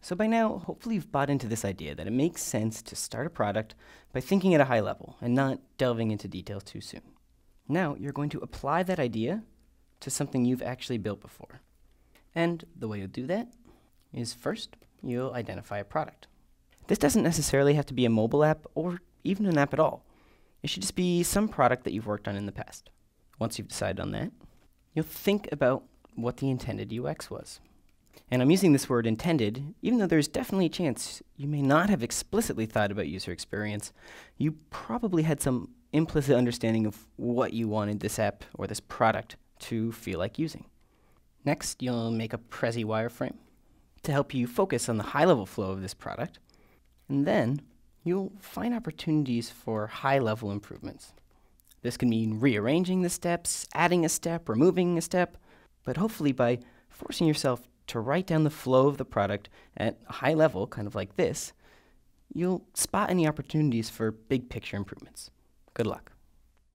So by now, hopefully you've bought into this idea that it makes sense to start a product by thinking at a high level and not delving into details too soon. Now you're going to apply that idea to something you've actually built before. And the way you'll do that is first, you'll identify a product. This doesn't necessarily have to be a mobile app or even an app at all. It should just be some product that you've worked on in the past. Once you've decided on that, you'll think about what the intended UX was. And I'm using this word intended, even though there's definitely a chance you may not have explicitly thought about user experience. You probably had some implicit understanding of what you wanted this app or this product to feel like using. Next, you'll make a Prezi wireframe to help you focus on the high level flow of this product. And then you'll find opportunities for high level improvements. This can mean rearranging the steps, adding a step, removing a step, but hopefully by forcing yourself to write down the flow of the product at a high level, kind of like this, you'll spot any opportunities for big picture improvements. Good luck.